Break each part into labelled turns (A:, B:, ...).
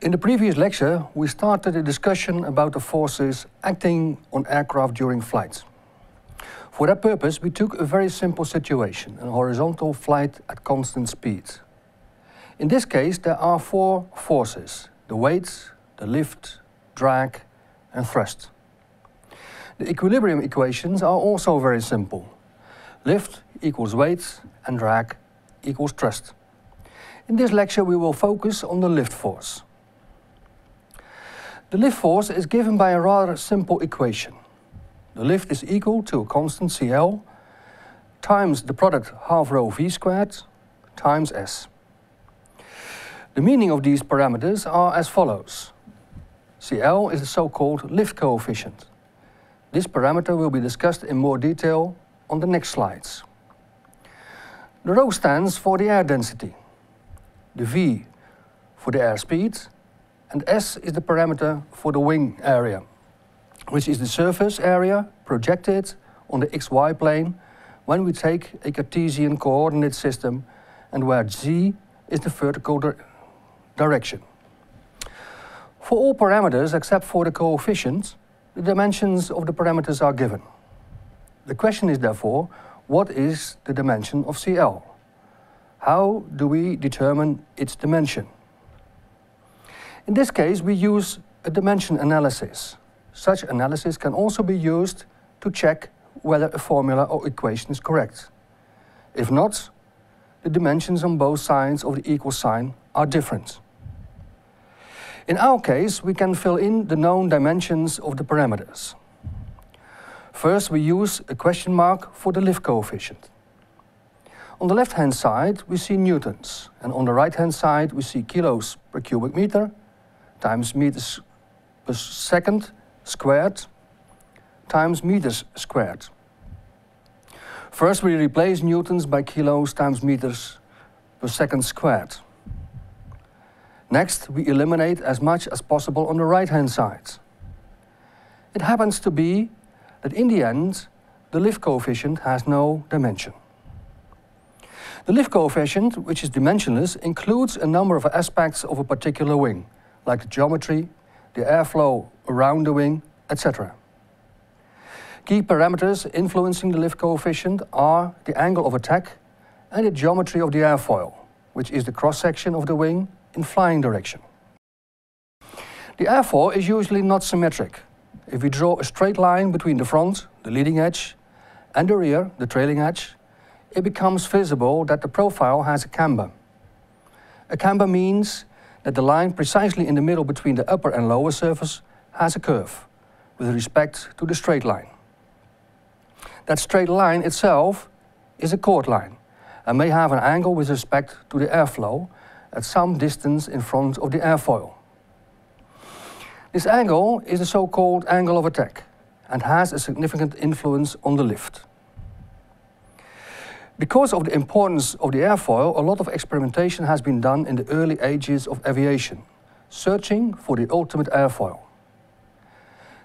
A: In the previous lecture, we started a discussion about the forces acting on aircraft during flights. For that purpose, we took a very simple situation, a horizontal flight at constant speed. In this case, there are four forces, the weight, the lift, drag and thrust. The equilibrium equations are also very simple. Lift equals weight and drag equals thrust. In this lecture we will focus on the lift force. The lift force is given by a rather simple equation. The lift is equal to a constant CL times the product half rho v squared times s. The meaning of these parameters are as follows. CL is the so-called lift coefficient. This parameter will be discussed in more detail on the next slides. The rho stands for the air density, the V for the airspeed, and S is the parameter for the wing area, which is the surface area projected on the xy plane when we take a Cartesian coordinate system and where z is the vertical di direction. For all parameters except for the coefficients, the dimensions of the parameters are given. The question is therefore, what is the dimension of CL? How do we determine its dimension? In this case, we use a dimension analysis. Such analysis can also be used to check whether a formula or equation is correct. If not, the dimensions on both sides of the equal sign are different. In our case, we can fill in the known dimensions of the parameters. First, we use a question mark for the lift coefficient. On the left-hand side, we see newtons, and on the right-hand side, we see kilos per cubic meter times meters per second squared times meters squared. First we replace newtons by kilos times meters per second squared. Next we eliminate as much as possible on the right hand side. It happens to be that in the end the lift coefficient has no dimension. The lift coefficient, which is dimensionless, includes a number of aspects of a particular wing like the geometry, the airflow around the wing, etc. Key parameters influencing the lift coefficient are the angle of attack and the geometry of the airfoil, which is the cross-section of the wing in flying direction. The airfoil is usually not symmetric. If we draw a straight line between the front, the leading edge, and the rear, the trailing edge, it becomes visible that the profile has a camber. A camber means that the line precisely in the middle between the upper and lower surface has a curve with respect to the straight line. That straight line itself is a chord line and may have an angle with respect to the airflow at some distance in front of the airfoil. This angle is the so-called angle of attack and has a significant influence on the lift. Because of the importance of the airfoil, a lot of experimentation has been done in the early ages of aviation, searching for the ultimate airfoil.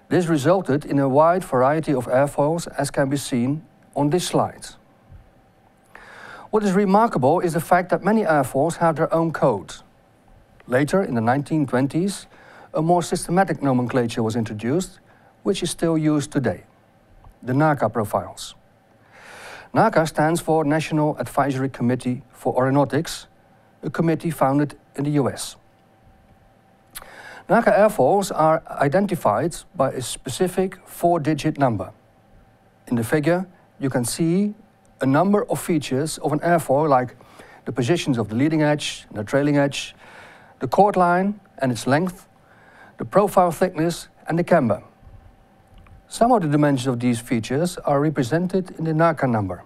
A: This resulted in a wide variety of airfoils as can be seen on this slide. What is remarkable is the fact that many airfoils have their own code. Later, in the 1920s, a more systematic nomenclature was introduced, which is still used today, the NACA profiles. NACA stands for National Advisory Committee for Aeronautics, a committee founded in the US. NACA airfoils are identified by a specific four-digit number. In the figure, you can see a number of features of an airfoil like the positions of the leading edge and the trailing edge, the chord line and its length, the profile thickness and the camber. Some of the dimensions of these features are represented in the NACA number.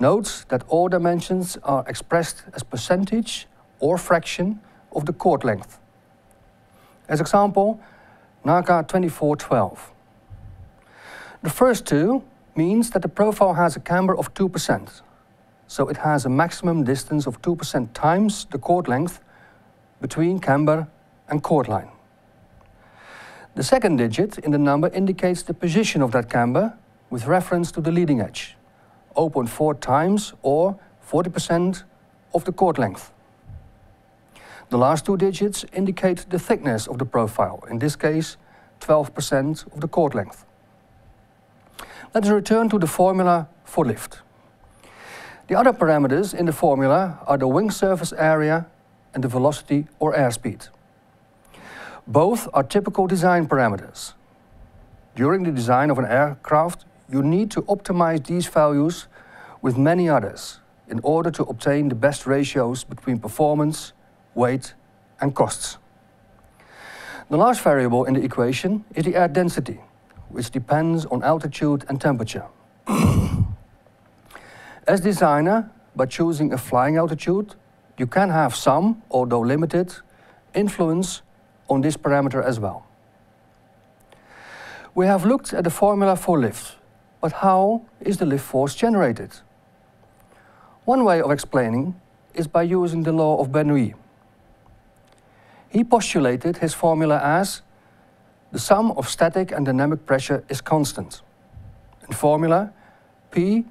A: Note that all dimensions are expressed as percentage or fraction of the chord length. As example, NACA 2412. The first two means that the profile has a camber of 2%, so it has a maximum distance of 2% times the chord length between camber and chord line. The second digit in the number indicates the position of that camber with reference to the leading edge, 0.4 times or 40% of the chord length. The last two digits indicate the thickness of the profile, in this case 12% of the chord length. Let us return to the formula for lift. The other parameters in the formula are the wing surface area and the velocity or airspeed. Both are typical design parameters. During the design of an aircraft, you need to optimize these values with many others in order to obtain the best ratios between performance, weight and costs. The last variable in the equation is the air density, which depends on altitude and temperature. As designer, by choosing a flying altitude, you can have some, although limited, influence on this parameter as well. We have looked at the formula for lift, but how is the lift force generated? One way of explaining is by using the law of Bernoulli. He postulated his formula as the sum of static and dynamic pressure is constant. In formula, P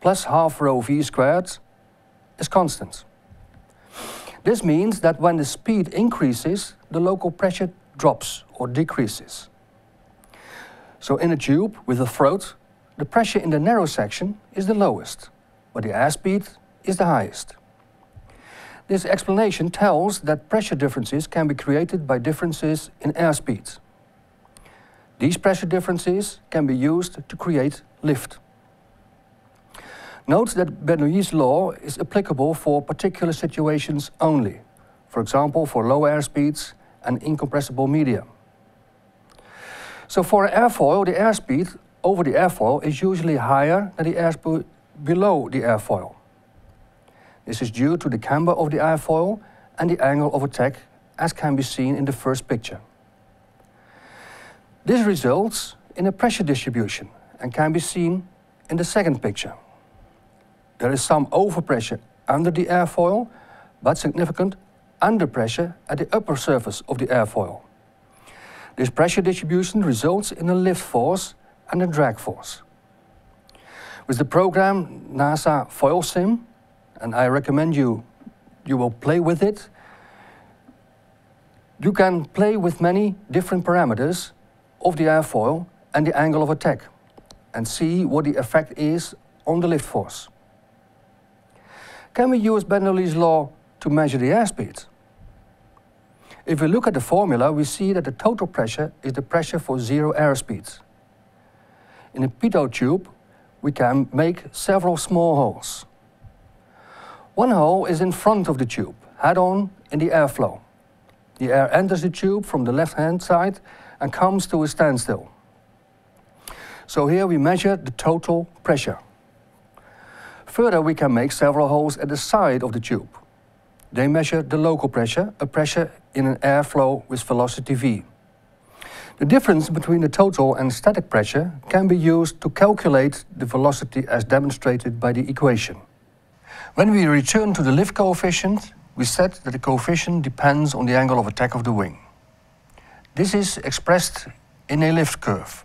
A: plus half rho v squared is constant. This means that when the speed increases, the local pressure drops or decreases. So in a tube with a throat, the pressure in the narrow section is the lowest, but the airspeed is the highest. This explanation tells that pressure differences can be created by differences in airspeed. These pressure differences can be used to create lift. Note that Bernoulli's law is applicable for particular situations only, for example for low airspeeds and incompressible media. So for an airfoil, the airspeed over the airfoil is usually higher than the airspeed below the airfoil. This is due to the camber of the airfoil and the angle of attack as can be seen in the first picture. This results in a pressure distribution and can be seen in the second picture. There is some overpressure under the airfoil, but significant underpressure at the upper surface of the airfoil. This pressure distribution results in a lift force and a drag force. With the program NASA FoilSim, and I recommend you, you will play with it, you can play with many different parameters of the airfoil and the angle of attack and see what the effect is on the lift force. Can we use Bernoulli's law to measure the airspeed? If we look at the formula, we see that the total pressure is the pressure for zero airspeed. In a pitot tube, we can make several small holes. One hole is in front of the tube, head-on in the airflow. The air enters the tube from the left-hand side and comes to a standstill. So here we measure the total pressure. Further, we can make several holes at the side of the tube. They measure the local pressure, a pressure in an airflow with velocity v. The difference between the total and static pressure can be used to calculate the velocity as demonstrated by the equation. When we return to the lift coefficient, we said that the coefficient depends on the angle of attack of the wing. This is expressed in a lift curve.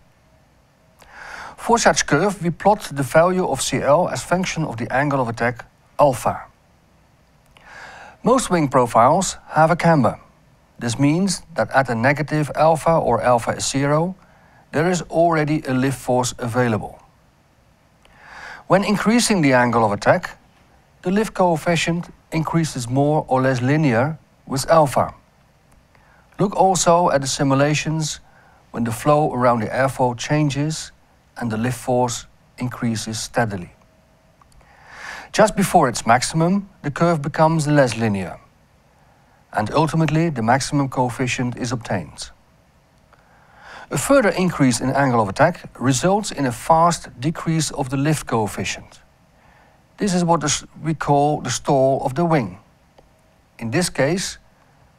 A: For such curve, we plot the value of CL as function of the angle of attack alpha. Most wing profiles have a camber. This means that at a negative alpha or alpha is zero, there is already a lift force available. When increasing the angle of attack, the lift coefficient increases more or less linear with alpha. Look also at the simulations when the flow around the airfoil changes and the lift force increases steadily. Just before its maximum, the curve becomes less linear, and ultimately the maximum coefficient is obtained. A further increase in angle of attack results in a fast decrease of the lift coefficient. This is what we call the stall of the wing. In this case,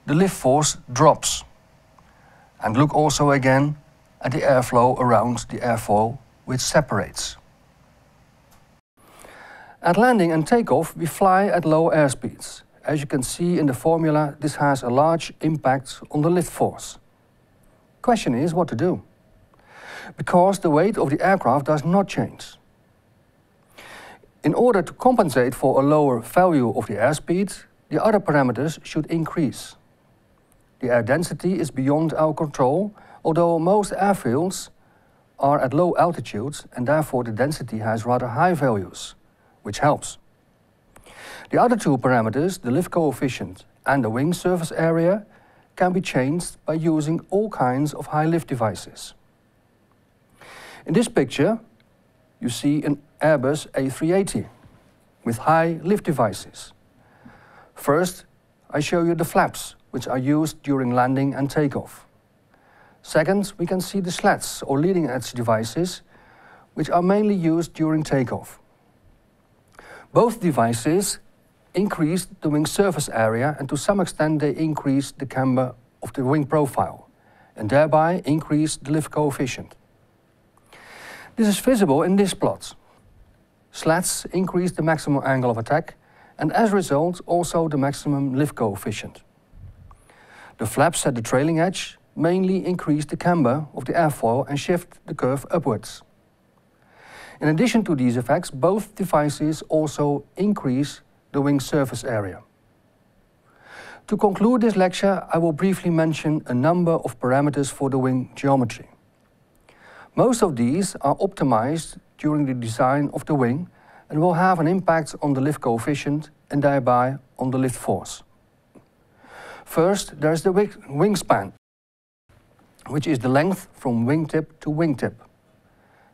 A: the lift force drops. And look also again at the airflow around the airfoil which separates. At landing and takeoff, we fly at low airspeeds. As you can see in the formula, this has a large impact on the lift force. Question is what to do. Because the weight of the aircraft does not change. In order to compensate for a lower value of the airspeed, the other parameters should increase. The air density is beyond our control, although most airfields are at low altitudes and therefore the density has rather high values, which helps. The other two parameters, the lift coefficient and the wing surface area, can be changed by using all kinds of high lift devices. In this picture, you see an Airbus A380 with high lift devices. First, I show you the flaps, which are used during landing and takeoff. Second, we can see the slats or leading edge devices, which are mainly used during takeoff. Both devices increase the wing surface area and to some extent they increase the camber of the wing profile and thereby increase the lift coefficient. This is visible in this plot. Slats increase the maximum angle of attack and as a result also the maximum lift coefficient. The flaps at the trailing edge mainly increase the camber of the airfoil and shift the curve upwards. In addition to these effects, both devices also increase the wing surface area. To conclude this lecture, I will briefly mention a number of parameters for the wing geometry. Most of these are optimized during the design of the wing and will have an impact on the lift coefficient and thereby on the lift force. First, there is the wingspan, which is the length from wingtip to wingtip.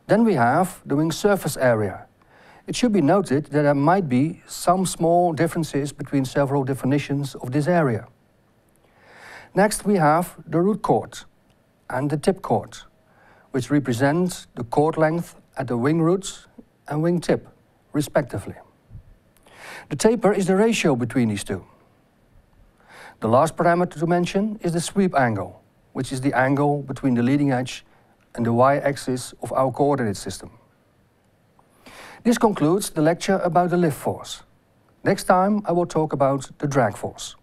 A: Then we have the wing surface area. It should be noted that there might be some small differences between several definitions of this area. Next we have the root chord and the tip chord which represents the chord length at the wing roots and wing tip, respectively. The taper is the ratio between these two. The last parameter to mention is the sweep angle, which is the angle between the leading edge and the y-axis of our coordinate system. This concludes the lecture about the lift force. Next time I will talk about the drag force.